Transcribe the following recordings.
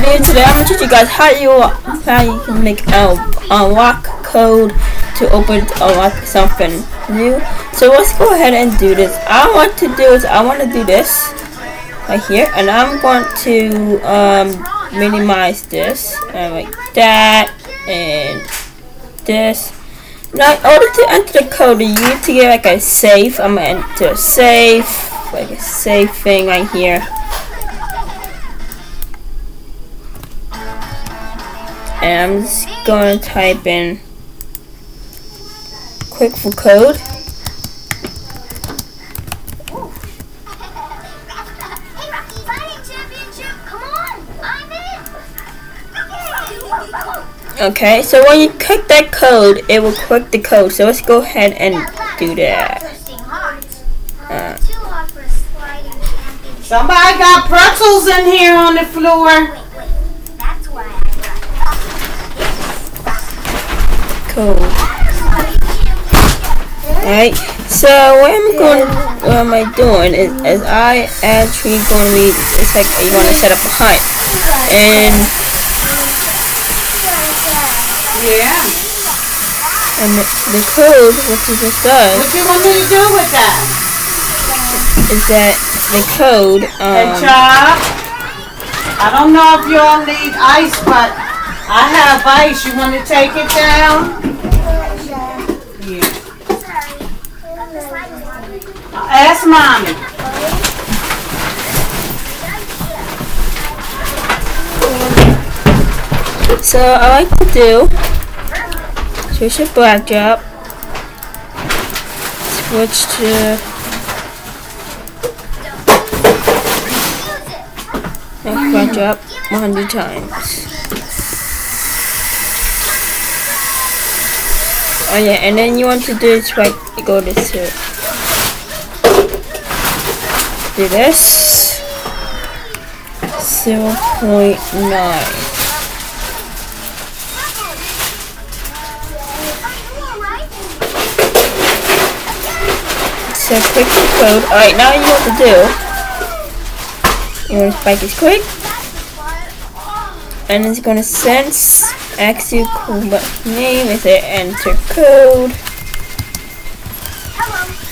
today I'm gonna teach you guys how you how you can make a unlock code to open unlock something new. So let's go ahead and do this. I want to do is I want to do this right here, and I'm going to um, minimize this and like that and this. Now, in order to enter the code, you need to get like a safe. I'm gonna enter a safe, like a safe thing right here. And I'm just going to type in quick for code. Okay, so when you click that code, it will click the code. So let's go ahead and do that. Uh, Somebody got pretzels in here on the floor. Code. Alright, so what I'm going, what am I doing is, is I actually going to be, it's like you want to set up a hunt. And, Yeah. and the, the code, what this does, What you want me to do with that? is that the code, Hey, um, I don't know if you all need ice, but I have ice. You want to take it down? Yeah. Ask mommy. so I like to do, switch to blackjack, switch to, blackjack 100 times. Oh yeah, and then you want to do this right, go to two. Do this. 0.9. So click the code. Alright, now you know what to do. You want to spike this quick. And it's gonna sense ask you name is it enter code.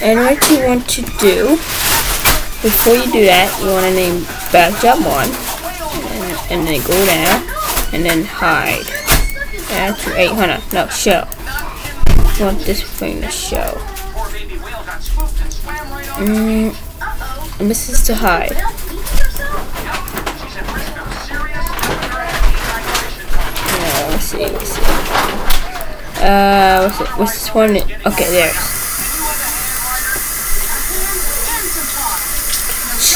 And what you want to do before you do that, you want to name backdrop one, and, and then go down, and then hide. Add to 800. No, show. You want this thing to show. Mm, and this is to hide. Yeah, let's see, let's see. Uh, what's, what's this one? Okay, there.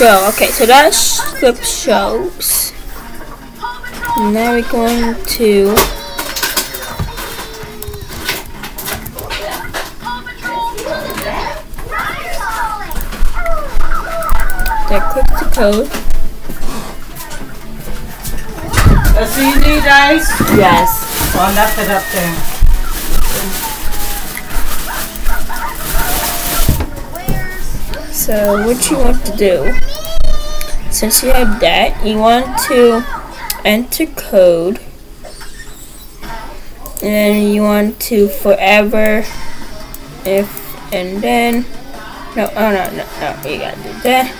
Show. Okay, so that clip shows. Now we're going to that click the code. You need ice? Yes. Oh, I left it up there. So what you want to do, since you have that, you want to enter code, and then you want to forever, if, and then, no, oh no, no, no, you gotta do that.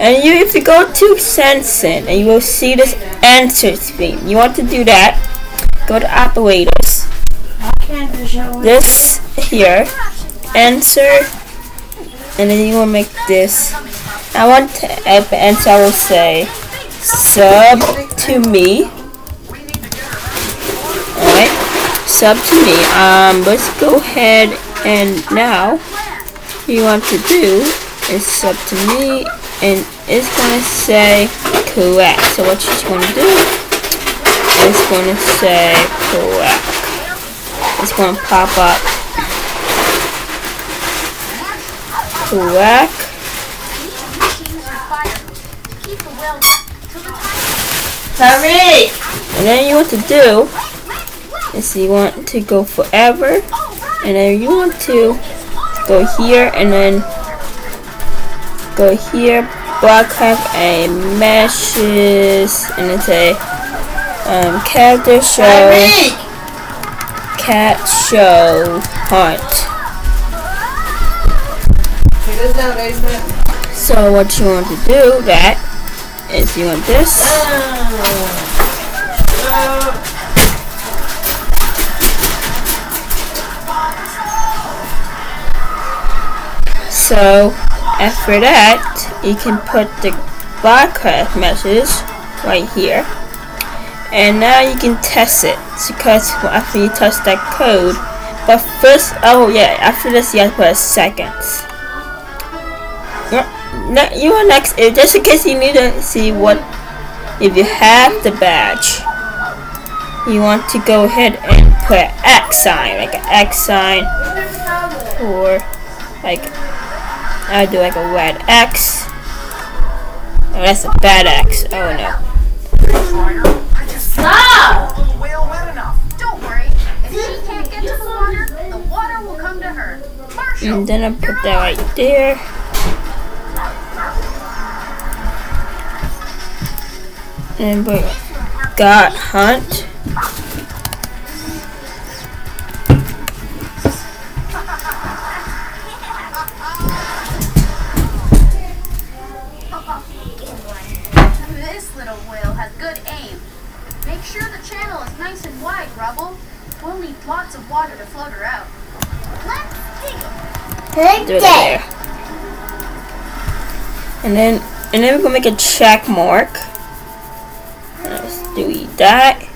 And you, if you go to Sensing, and you will see this answer screen. You want to do that, go to operators, this here, answer, and then you will make this. I want to enter, I will say, sub to me. Alright, sub to me. Um, let's go ahead and now, you want to do is sub to me, and it's to say correct. So what you want to do is to say correct. It's to pop up correct. Tariq! And then you want to do is you want to go forever, and then you want to go here, and then go here, block have a meshes, and then say um, character show, cat show, hunt. So what you want to do that is you want this. So after that, you can put the barcode message right here. And now you can test it because after you touch that code, but first, oh yeah, after this you have to put a seconds. Ne- you are next, uh, just in case you need to see what, if you have the badge, you want to go ahead and put an X sign, like an X sign, or like, I do like a red X. Oh, that's a bad X. Oh no. Stop! little whale wet enough. Don't worry. If she can't get to the water, the water will come to her. Marshall, And then I put that right there. And we got hunt. this little whale has good aim. Make sure the channel is nice and wide, Rubble. We'll need lots of water to float her out. Let's dig. Do it there. And then and then we're gonna make a check mark. Let's do that.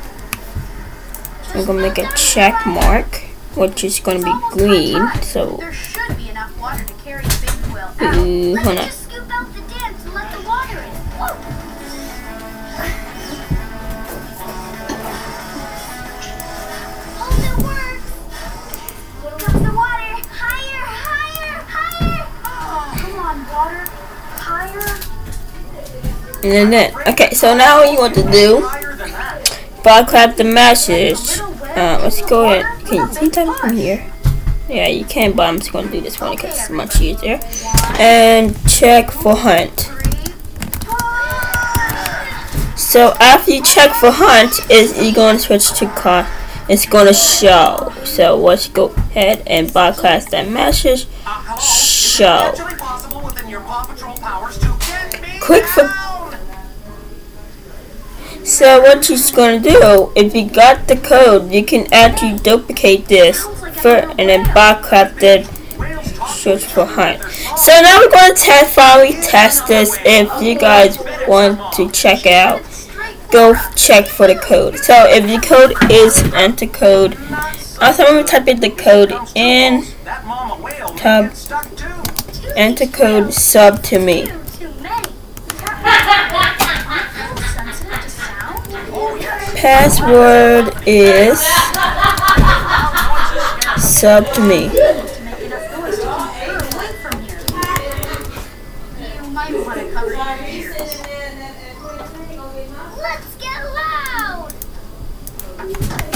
I'm gonna make a check mark, which is gonna be green. So There should be enough water to carry the baby whale out. Ooh, hold on. Just scoop out the dents and let the water in. Whoa. It works. Here comes the water. Higher, higher, higher. Oh, come on, water. Higher. And then okay, so now what you want to do, that. broadcast the message. Uh, let's go ahead. Can you see that from here? Yeah, you can, but I'm just gonna do this one because it's much easier. And check for hunt. So after you check for hunt, is you gonna switch to car. It's gonna show. So let's go ahead and broadcast that message. Show. Is it actually possible within your Paw Patrol powers to get me Quick for- down? So what you're gonna do, if you got the code, you can actually duplicate this for and then it. Search for hunt. So now we're to test finally test this. If you guys want to check out, go check for the code. So if the code is enter code, also I'm gonna type in the code in Tab. enter code sub to me. Password is sub to me. to make enough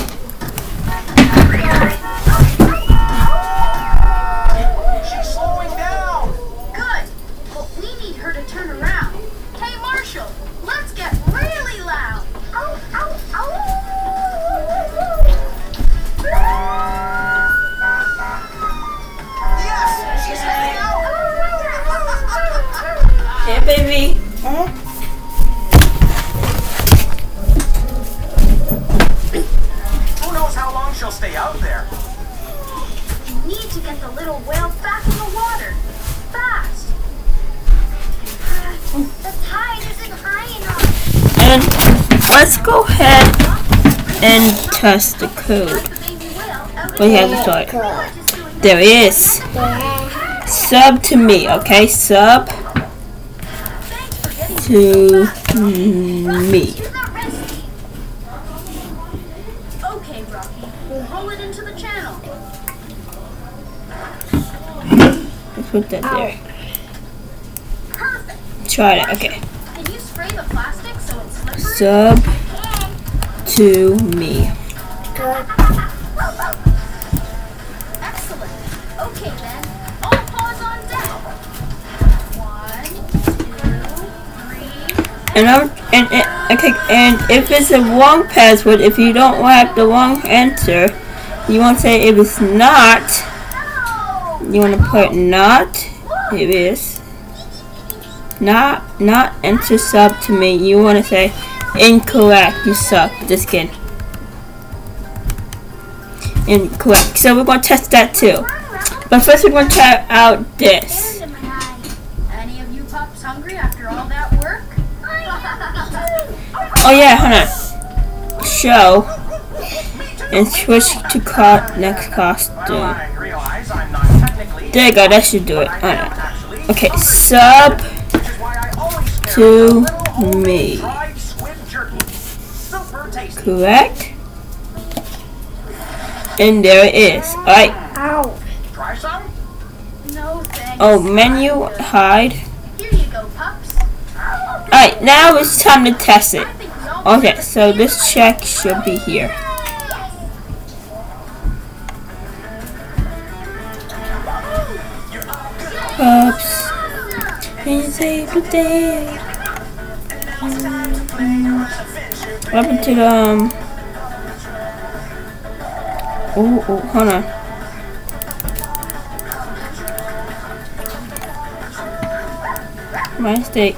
ahead and test the code. The baby whale out We have to start. There it is. Sub to me, okay? Sub thanks for getting to me. She's not resting. Okay, Rocky. We'll roll it into the channel. Let's put that there. Try that, okay. Can to me. Excellent. Okay. All paws on deck. One, two, three. And I'm and it, okay. And if it's a wrong password, if you don't have the wrong answer, you want to say if it's not. You want to put not. It is not not enter sub to me. You want to say incorrect. You suck. Just kidding. Incorrect. So we're gonna test that too. But first we're gonna try out this. Oh yeah, hold on. Show and switch to co next costume. There you go. That should do it. Okay, sub to me. Correct. And there it is. Alright. Ow. Try some? No thanks. Oh, menu hide. Here you go, pups. Alright, now it's time to test it. I think we all Okay, so this check should be here. Oops. It's a day. What happened to the um? Oh, oh, hold on. My mistake.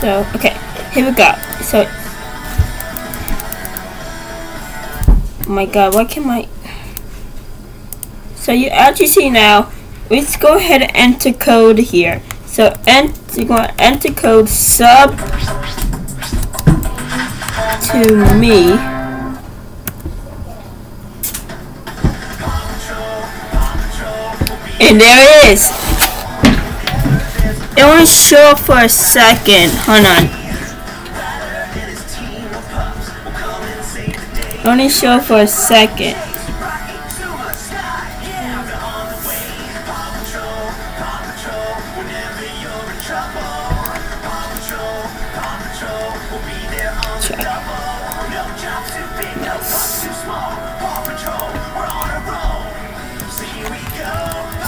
So, okay, here we go. So, oh my god, why can my... So you actually see now, let's go ahead and enter code here. So, ent you're going to enter code sub to me. And there it is. It only show for a second. Hold on. Only show for a second.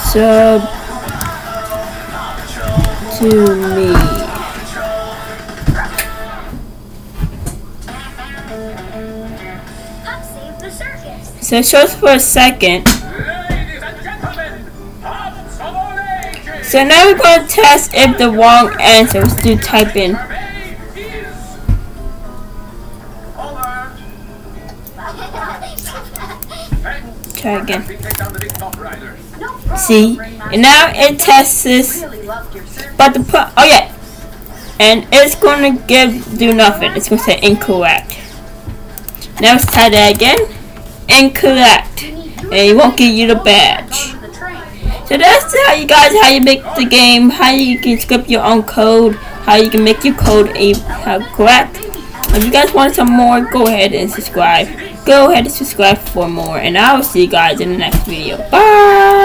Sub to me. Pup saved the circus. So it shows for a second. Ladies and gentlemen, pups of all ages, So now we're going to test if the wrong answer was to type in. your name is... Over. Try again. We take down the big top riders. No problem, See? And now it tests this. But the pro- oh yeah, and it's going to give do nothing. It's going to say incorrect. Now let's try that again. Incorrect, and it won't give you the badge. So that's how you guys how you make the game, how you can script your own code, how you can make your code a correct. If you guys want some more, go ahead and subscribe. Go ahead and subscribe for more, and I will see you guys in the next video. Bye.